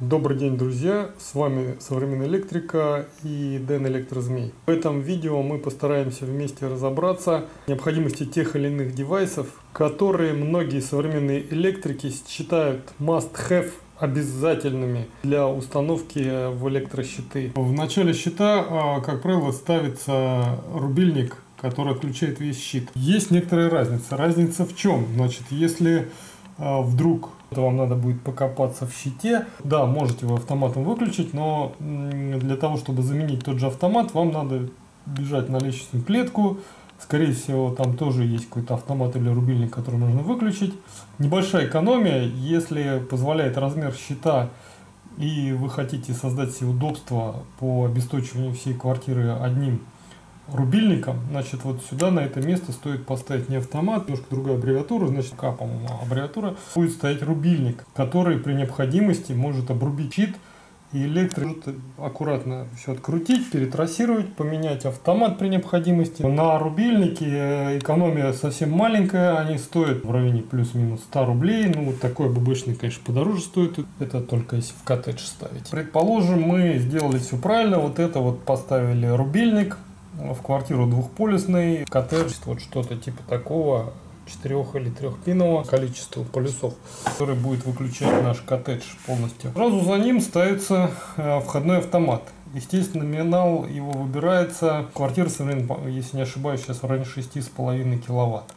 Добрый день, друзья! С вами Современная Электрика и Дэн Электрозмей. В этом видео мы постараемся вместе разобраться в необходимости тех или иных девайсов, которые многие современные электрики считают must-have обязательными для установки в электрощиты. В начале щита, а, как правило, ставится рубильник, который отключает весь щит. Есть некоторая разница. Разница в чем? Значит, если а, вдруг вам надо будет покопаться в щите. Да, можете вы автоматом выключить, но для того, чтобы заменить тот же автомат, вам надо бежать на лестничную клетку. Скорее всего, там тоже есть какой-то автомат или рубильник, который можно выключить. Небольшая экономия, если позволяет размер щита и вы хотите создать себе удобство по обесточиванию всей квартиры одним рубильником, значит, вот сюда на это место стоит поставить не автомат, немножко другая аббревиатура, значит, К, по-моему, аббревиатура, будет стоять рубильник, который при необходимости может обрубить щит, и электрик аккуратно все открутить, перетрассировать, поменять автомат при необходимости. На рубильнике э, экономия совсем маленькая, они стоят в районе плюс-минус 100 рублей. Ну, вот такой бэбэшный, конечно, подороже стоит. Это только если в коттедж ставить. Предположим, мы сделали все правильно. Вот это вот поставили рубильник, в квартиру двухполюсный, коттедж, вот что-то типа такого, четырех или трехпинового количества полюсов, который будет выключать наш коттедж полностью. Сразу за ним ставится э, входной автомат. Естественно, номинал его выбирается. Квартира, если не ошибаюсь, сейчас в районе 6,5 киловатт.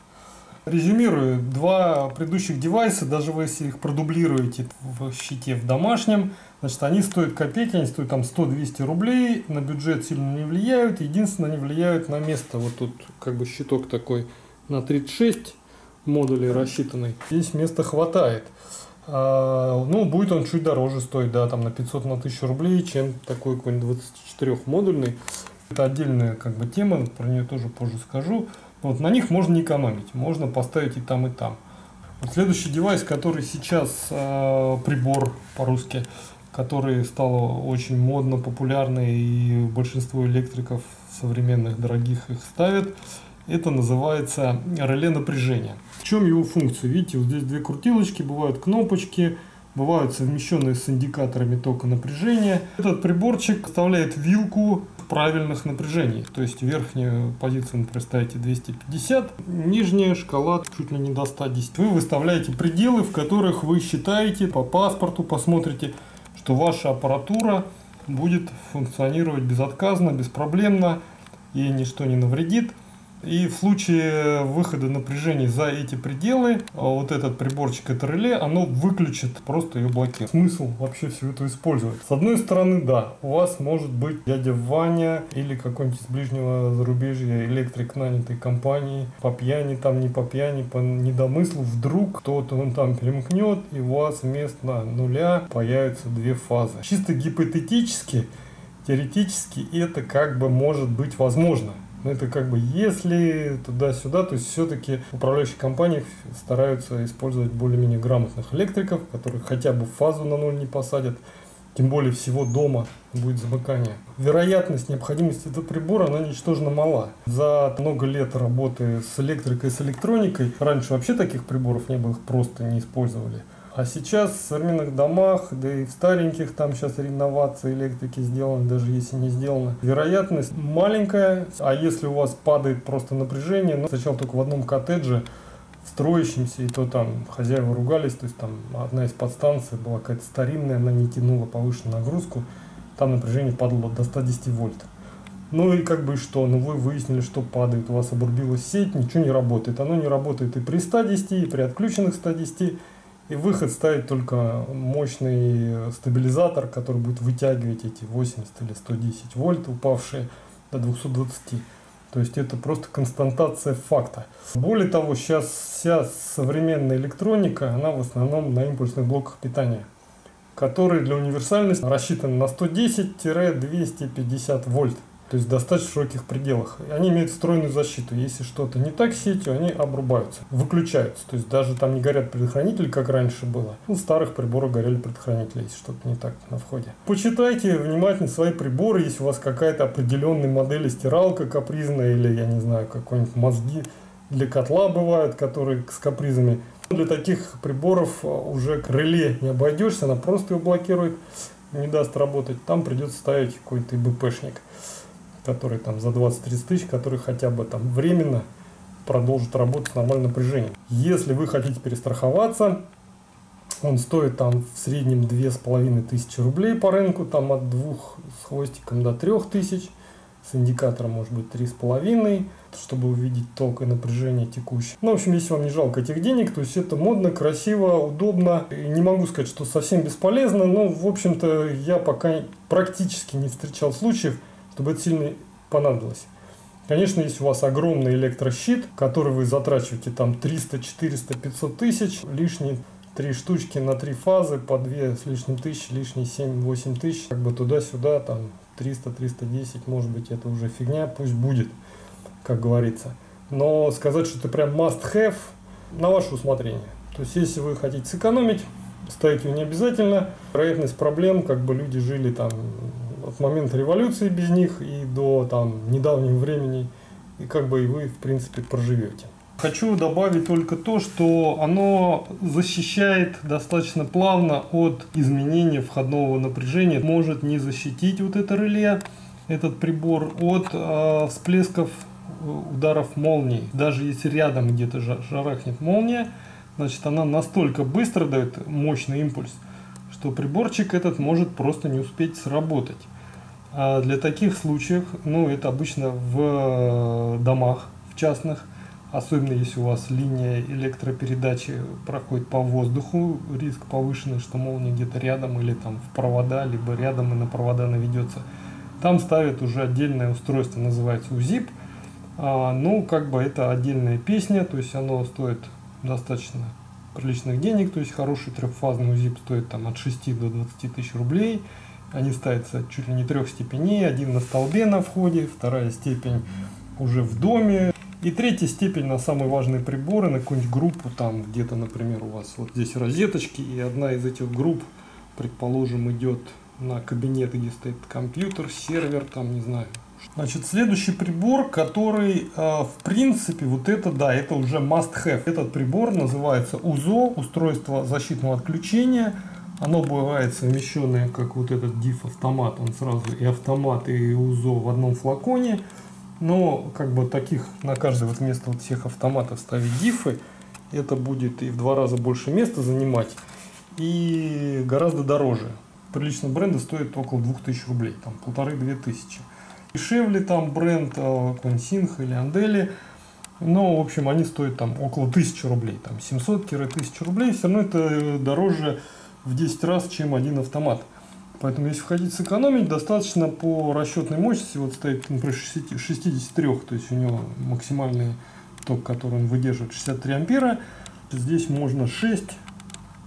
Резюмирую, два предыдущих девайса, даже если их продублируете в щите в домашнем, значит, они стоят копейки, они стоят там 100-200 рублей, на бюджет сильно не влияют, единственное, они влияют на место, вот тут как бы щиток такой на 36 модулей рассчитанный, здесь места хватает. А, ну, будет он чуть дороже стоить, да, там на 500 на 1000 рублей, чем такой какой-нибудь 24 модульный. Это отдельная как бы тема, про нее тоже позже скажу. Вот на них можно не экономить, можно поставить и там, и там. Вот следующий девайс, который сейчас э, прибор по-русски, который стал очень модно, популярный и большинство электриков современных дорогих их ставят, это называется реле напряжения. В чем его функция? Видите, вот здесь две крутилочки, бывают кнопочки, бывают совмещенные с индикаторами тока напряжения. Этот приборчик вставляет вилку правильных напряжений. То есть верхнюю позицию, например, ставите 250, нижняя шкала чуть ли не до 110. Вы выставляете пределы, в которых вы считаете по паспорту, посмотрите, что ваша аппаратура будет функционировать безотказно, беспроблемно, ей ничто не навредит. И в случае выхода напряжений за эти пределы, а вот этот приборчик, это реле, оно выключит, просто ее блокирует. Смысл вообще все это использовать? С одной стороны, да, у вас может быть дядя Ваня или какой-нибудь из ближнего зарубежья электрик нанятой компании, по пьяни там, не по пьяни, по недомыслу, вдруг кто-то он там перемкнет, и у вас вместо нуля появятся две фазы. Чисто гипотетически, теоретически это как бы может быть возможно. Ну, это как бы если туда-сюда, то есть все-таки управляющие компании стараются использовать более-менее грамотных электриков, которые хотя бы фазу на ноль не посадят, тем более всего дома будет замыкание. Вероятность необходимости этого прибора, она ничтожно мала. За много лет работы с электрикой и с электроникой, раньше вообще таких приборов не было, их просто не использовали. А сейчас в современных домах, да и в стареньких, там сейчас реновация электрики сделаны, даже если не сделано. Вероятность маленькая, а если у вас падает просто напряжение, ну, сначала только в одном коттедже, строящемся, и то там хозяева ругались, то есть там одна из подстанций была какая-то старинная, она не тянула повышенную нагрузку, там напряжение падало до 110 вольт. Ну и как бы что, ну вы выяснили, что падает, у вас обрубилась сеть, ничего не работает. Оно не работает и при 110, и при отключенных 110, и выход ставить только мощный стабилизатор, который будет вытягивать эти 80 или 110 вольт, упавшие до 220. То есть это просто константация факта. Более того, сейчас вся современная электроника, она в основном на импульсных блоках питания, которые для универсальности рассчитаны на 110-250 вольт то есть в достаточно широких пределах. Они имеют встроенную защиту. Если что-то не так с сетью, они обрубаются, выключаются. То есть даже там не горят предохранители, как раньше было. У старых приборов горели предохранители, если что-то не так на входе. Почитайте внимательно свои приборы, если у вас какая-то определенная модель стиралка капризная или, я не знаю, какой-нибудь мозги для котла бывают, которые с капризами Для таких приборов уже к реле не обойдешься, она просто его блокирует, не даст работать. Там придется ставить какой-то ИБПшник, который там за 20-30 тысяч, который хотя бы там временно продолжит работать с нормальным напряжением. Если вы хотите перестраховаться, он стоит там в среднем две с половиной тысячи рублей по рынку, там от двух с хвостиком до трех тысяч. С индикатором может быть три с половиной, чтобы увидеть ток и напряжение текущее. Ну, в общем, если вам не жалко этих денег, то есть это модно, красиво, удобно. И не могу сказать, что совсем бесполезно, но, в общем-то, я пока практически не встречал случаев, чтобы это сильно понадобилось. Конечно, если у вас огромный электрощит, который вы затрачиваете там 300, 400, 500 тысяч, лишние три штучки на три фазы по две с лишним тысяч, лишние 7-8 тысяч, как бы туда-сюда, там 300-310, может быть, это уже фигня, пусть будет, как говорится. Но сказать, что это прям must have, на ваше усмотрение. То есть, если вы хотите сэкономить, ставить его не обязательно. Вероятность проблем, как бы люди жили там от момента революции без них и до там недавнего времени, и как бы и вы, в принципе, проживете. Хочу добавить только то, что оно защищает достаточно плавно от изменения входного напряжения. Может не защитить вот это реле, этот прибор, от э, всплесков э, ударов молнии. Даже если рядом где-то жарахнет молния, значит она настолько быстро дает мощный импульс, что приборчик этот может просто не успеть сработать. А для таких случаев, ну это обычно в э, домах, в частных, Особенно если у вас линия электропередачи проходит по воздуху, риск повышенный, что молния где-то рядом или там в провода, либо рядом и на провода наведется. Там ставят уже отдельное устройство, называется УЗИП. А, ну, как бы это отдельная песня, то есть оно стоит достаточно приличных денег, то есть хороший трехфазный УЗИП стоит там от 6 до 20 тысяч рублей. Они ставятся чуть ли не трех степеней, один на столбе на входе, вторая степень уже в доме, и третья степень на самые важные приборы, на какую-нибудь группу, там где-то, например, у вас вот здесь розеточки, и одна из этих групп, предположим, идет на кабинет, где стоит компьютер, сервер, там, не знаю. Значит, следующий прибор, который, э, в принципе, вот это, да, это уже must have. Этот прибор называется УЗО, устройство защитного отключения. Оно бывает совмещенное, как вот этот DIF автомат, он сразу и автомат, и УЗО в одном флаконе. Но как бы таких на каждое вот место вот всех автоматов ставить дифы, это будет и в два раза больше места занимать, и гораздо дороже. Приличный бренды стоит около 2000 рублей, там полторы-две тысячи. Дешевле там бренд а, какой-нибудь Синх или Андели, но, в общем, они стоят там около 1000 рублей, там 700-1000 рублей, все равно это дороже в 10 раз, чем один автомат. Поэтому, если хотите сэкономить, достаточно по расчетной мощности, вот стоит, например, 63, то есть у него максимальный ток, который он выдерживает, 63 ампера. Здесь можно 6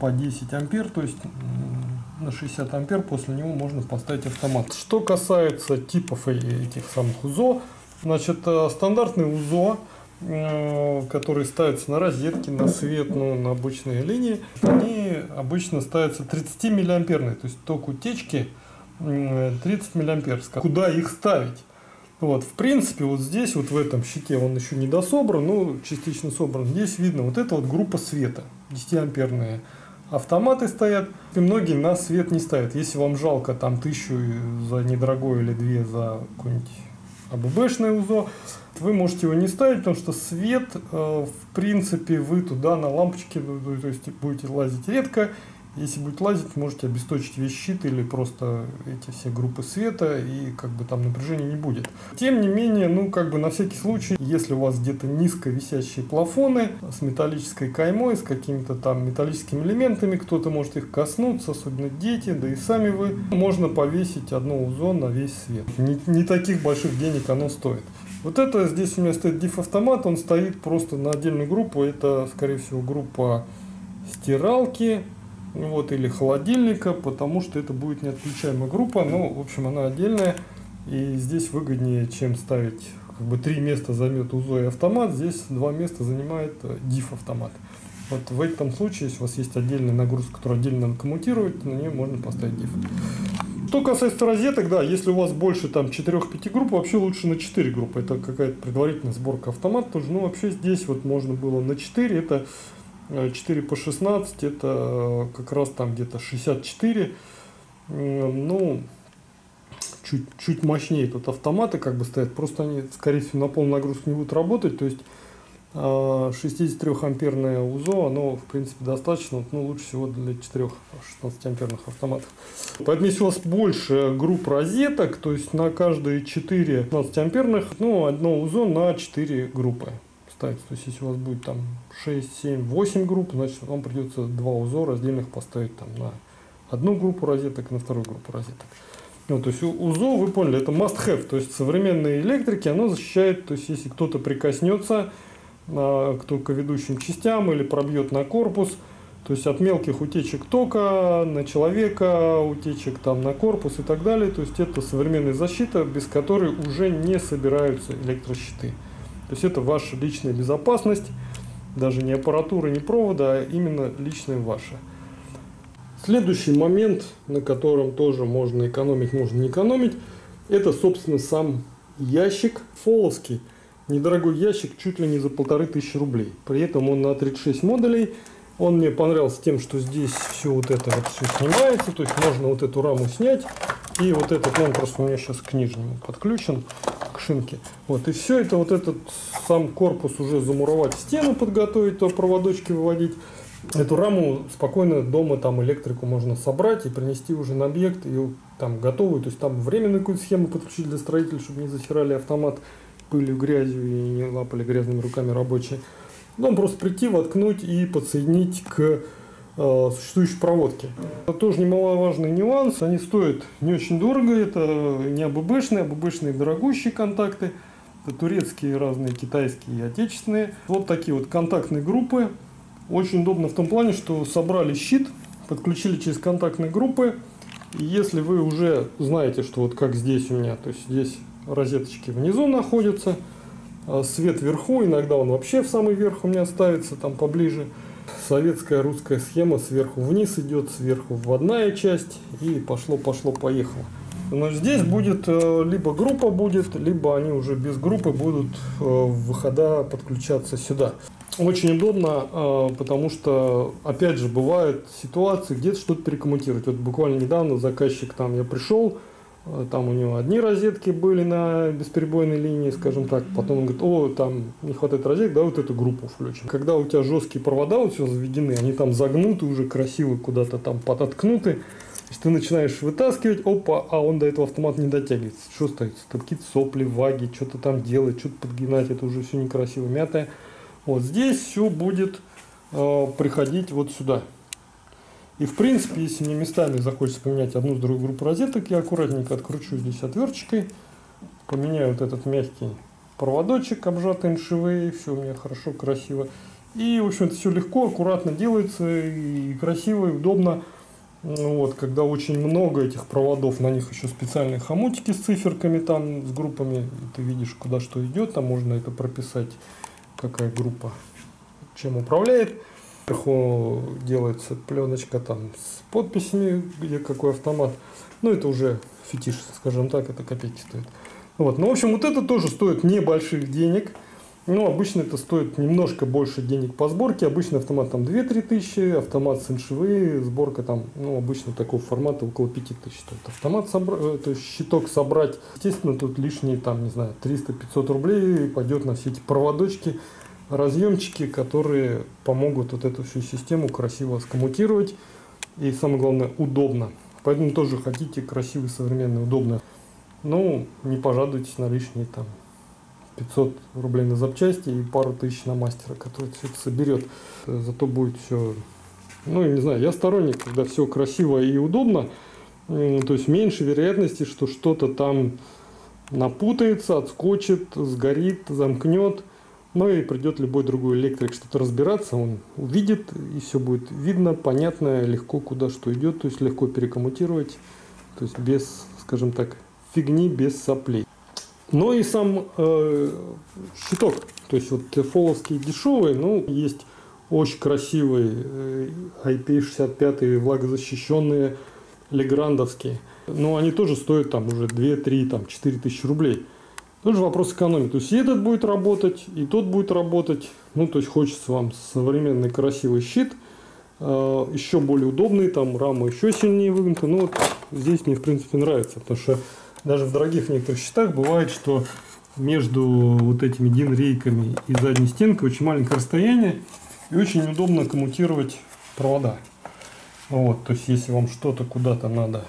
по 10 ампер, то есть на 60 ампер после него можно поставить автомат. Что касается типов этих самых УЗО, значит, э, стандартный УЗО Э, которые ставятся на розетки, на свет, ну, на обычные линии, они обычно ставятся 30 миллиамперные, то есть ток утечки 30 миллиампер. Куда их ставить? Вот, в принципе, вот здесь, вот в этом щите, он еще не дособран, но частично собран. Здесь видно, вот это вот группа света, 10-амперные автоматы стоят. И многие на свет не ставят. Если вам жалко там тысячу за недорогое или две за какой-нибудь АББшное УЗО, вы можете его не ставить, потому что свет, э, в принципе, вы туда на лампочке, ну, то есть будете лазить редко. Если будет лазить, можете обесточить весь щит или просто эти все группы света, и как бы там напряжения не будет. Тем не менее, ну как бы на всякий случай, если у вас где-то низко висящие плафоны с металлической каймой, с какими-то там металлическими элементами, кто-то может их коснуться, особенно дети, да и сами вы, можно повесить одно УЗО на весь свет. Не, не таких больших денег оно стоит. Вот это здесь у меня стоит diff автомат, он стоит просто на отдельную группу. Это, скорее всего, группа стиралки вот, или холодильника, потому что это будет неотключаемая группа. Но, в общем, она отдельная. И здесь выгоднее, чем ставить как бы три места займет УЗО и автомат, здесь два места занимает э, автомат. Вот в этом случае, если у вас есть отдельная нагрузка, которая отдельно коммутирует, на нее можно поставить diff. Что касается розеток, да, если у вас больше там 4-5 групп, вообще лучше на 4 группы. Это какая-то предварительная сборка автомата тоже. Ну, вообще здесь вот можно было на 4. Это 4 по 16 это как раз там где-то 64. Ну, чуть, чуть мощнее тут автоматы как бы стоят. Просто они, скорее всего, на полную нагрузку не будут работать. То есть 63-амперное УЗО, оно, в принципе, достаточно, но лучше всего для 4 16-амперных автоматов. Поэтому, если у вас больше групп розеток, то есть на каждые 4 16-амперных, ну, одно УЗО на 4 группы ставится. То есть, если у вас будет там 6, 7, 8 групп, значит, вам придется два УЗО раздельных поставить там на одну группу розеток и на вторую группу розеток. Ну, то есть УЗО, вы поняли, это must have. То есть современные электрики, оно защищает, то есть если кто-то прикоснется, к токоведущим частям или пробьет на корпус. То есть от мелких утечек тока на человека, утечек там на корпус и так далее. То есть это современная защита, без которой уже не собираются электрощиты. То есть это ваша личная безопасность, даже не аппаратура, не провода, а именно личная ваша. Следующий момент, на котором тоже можно экономить, можно не экономить, это, собственно, сам ящик фоловский – недорогой ящик чуть ли не за полторы тысячи рублей. При этом он на 36 модулей. Он мне понравился тем, что здесь все вот это вот все снимается, то есть можно вот эту раму снять. И вот этот, он просто у меня сейчас к нижнему подключен, к шинке. Вот, и все это, вот этот сам корпус уже замуровать стену, подготовить, то проводочки выводить. Эту раму спокойно дома там электрику можно собрать и принести уже на объект, и там готовую, то есть там временную какую-то схему подключить для строителей, чтобы не засирали автомат пылью, грязью и не лапали грязными руками рабочие. Потом просто прийти, воткнуть и подсоединить к существующей проводке. Это тоже немаловажный нюанс. Они стоят не очень дорого. Это не АББшные, АББшные дорогущие контакты. Это турецкие, разные китайские и отечественные. Вот такие вот контактные группы. Очень удобно в том плане, что собрали щит, подключили через контактные группы. И если вы уже знаете, что вот как здесь у меня, то есть здесь розеточки внизу находятся, а свет вверху, иногда он вообще в самый верх у меня ставится, там поближе. Советская русская схема сверху вниз идет, сверху вводная часть и пошло, пошло, поехало. Но здесь будет э, либо группа будет, либо они уже без группы будут э, выхода подключаться сюда. Очень удобно, э, потому что, опять же, бывают ситуации, где-то что-то перекоммутировать. Вот буквально недавно заказчик там, я пришел, там у него одни розетки были на бесперебойной линии, скажем так. Потом он говорит, о, там не хватает розеток, да, вот эту группу включим. Когда у тебя жесткие провода вот все заведены, они там загнуты уже красиво куда-то там подоткнуты. Есть ты начинаешь вытаскивать, опа, а он до этого автомат не дотягивается. Что стоит? Там какие-то сопли, ваги, что-то там делать, что-то подгинать, это уже все некрасиво, мятое. Вот здесь все будет э, приходить вот сюда. И в принципе, если мне местами захочется поменять одну с другой группу розеток, я аккуратненько откручу здесь отверточкой, поменяю вот этот мягкий проводочек, обжатый ншевые, все у меня хорошо, красиво. И, в общем, это все легко, аккуратно делается и красиво, и удобно. Ну, вот, когда очень много этих проводов, на них еще специальные хомутики с циферками, там, с группами, ты видишь, куда что идет, там можно это прописать, какая группа чем управляет. Сверху делается пленочка там с подписями, где какой автомат. Ну, это уже фетиш, скажем так, это копейки стоит. Вот. Ну, в общем, вот это тоже стоит небольших денег. Ну, обычно это стоит немножко больше денег по сборке. Обычно автомат там 2-3 тысячи, автомат с НШВ, сборка там, ну, обычно такого формата около 5 тысяч стоит. Автомат собрать, э, то есть щиток собрать, естественно, тут лишние там, не знаю, 300-500 рублей пойдет на все эти проводочки разъемчики, которые помогут вот эту всю систему красиво скоммутировать и самое главное удобно. Поэтому тоже хотите красивый, современный, удобно. Ну, не пожадуйтесь на лишние там 500 рублей на запчасти и пару тысяч на мастера, который все это соберет. Зато будет все, ну, не знаю, я сторонник, когда все красиво и удобно, то есть меньше вероятности, что что-то там напутается, отскочит, сгорит, замкнет – но и придет любой другой электрик что-то разбираться, он увидит, и все будет видно, понятно, легко куда что идет, то есть легко перекоммутировать, то есть без, скажем так, фигни, без соплей. Но и сам э, щиток, то есть вот фоловские дешевые, ну, есть очень красивые э, IP65 влагозащищенные леграндовские. Но они тоже стоят там уже 2, 3, там 4 тысячи рублей. Тоже вопрос экономии. То есть и этот будет работать, и тот будет работать. Ну, то есть хочется вам современный красивый щит, э, еще более удобный, там рама еще сильнее выгнута. Ну, вот здесь мне, в принципе, нравится, потому что даже в дорогих некоторых щитах бывает, что между вот этими дин-рейками и задней стенкой очень маленькое расстояние, и очень удобно коммутировать провода. Вот, то есть, если вам что-то куда-то надо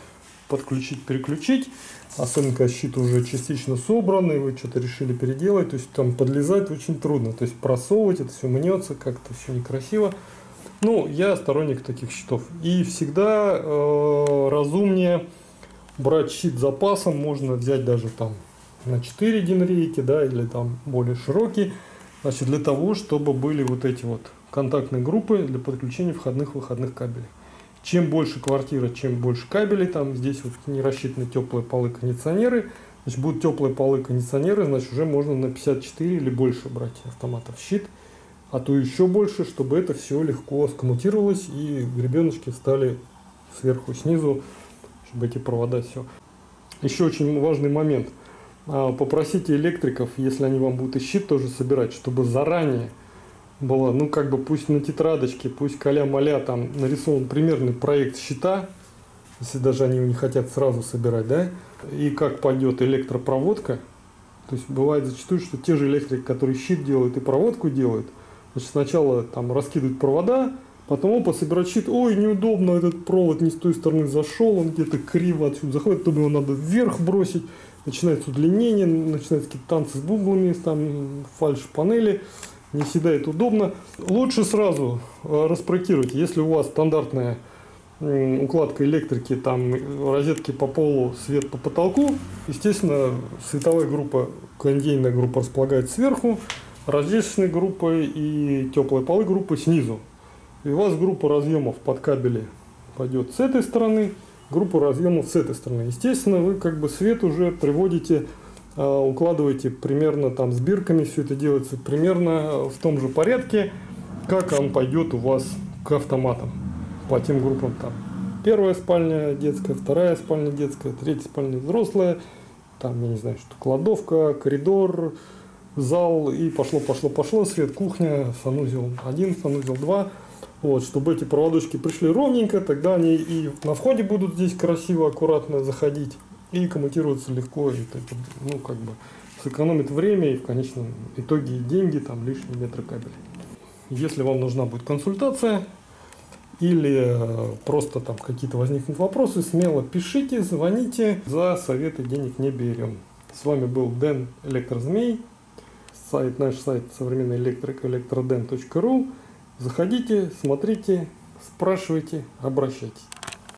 подключить, переключить, особенно когда щит уже частично собранный, вы что-то решили переделать, то есть там подлезать очень трудно, то есть просовывать, это все мнется, как-то все некрасиво. Ну, я сторонник таких щитов. И всегда э, разумнее брать щит запасом, можно взять даже там на 4 динрейки, да, или там более широкий, значит, для того, чтобы были вот эти вот контактные группы для подключения входных-выходных кабелей. Чем больше квартира, чем больше кабелей, там здесь вот не рассчитаны теплые полы кондиционеры, значит будут теплые полы кондиционеры, значит уже можно на 54 или больше брать автоматов щит, а то еще больше, чтобы это все легко скоммутировалось и гребеночки стали сверху, снизу, чтобы эти провода все. Еще очень важный момент. А, попросите электриков, если они вам будут и щит тоже собирать, чтобы заранее было, ну как бы пусть на тетрадочке, пусть каля-маля там нарисован примерный проект счета, если даже они не хотят сразу собирать, да, и как пойдет электропроводка. То есть бывает зачастую, что те же электрики, которые щит делают и проводку делают, значит сначала там раскидывают провода, потом опа, собирать щит, ой, неудобно, этот провод не с той стороны зашел, он где-то криво отсюда заходит, то его надо вверх бросить, начинается удлинение, начинаются какие-то танцы с бублами, там фальш-панели, не всегда это удобно. Лучше сразу э, распроектировать, если у вас стандартная укладка электрики, там розетки по полу, свет по потолку. Естественно, световая группа, кондейная группа располагается сверху, розеточные группы и теплые полы группы снизу. И у вас группа разъемов под кабели пойдет с этой стороны, группа разъемов с этой стороны. Естественно, вы как бы свет уже приводите укладываете примерно там с бирками, все это делается примерно в том же порядке, как он пойдет у вас к автоматам по тем группам там. Первая спальня детская, вторая спальня детская, третья спальня взрослая, там, я не знаю, что кладовка, коридор, зал и пошло, пошло, пошло, свет, кухня, санузел 1, санузел 2. Вот, чтобы эти проводочки пришли ровненько, тогда они и на входе будут здесь красиво, аккуратно заходить и коммутироваться легко, и это, ну, как бы сэкономит время и в конечном итоге и деньги, там лишние метры кабеля. Если вам нужна будет консультация или э, просто там какие-то возникнут вопросы, смело пишите, звоните, за советы денег не берем. С вами был Дэн Электрозмей, сайт, наш сайт современный электрика электроден.ру. Заходите, смотрите, спрашивайте, обращайтесь.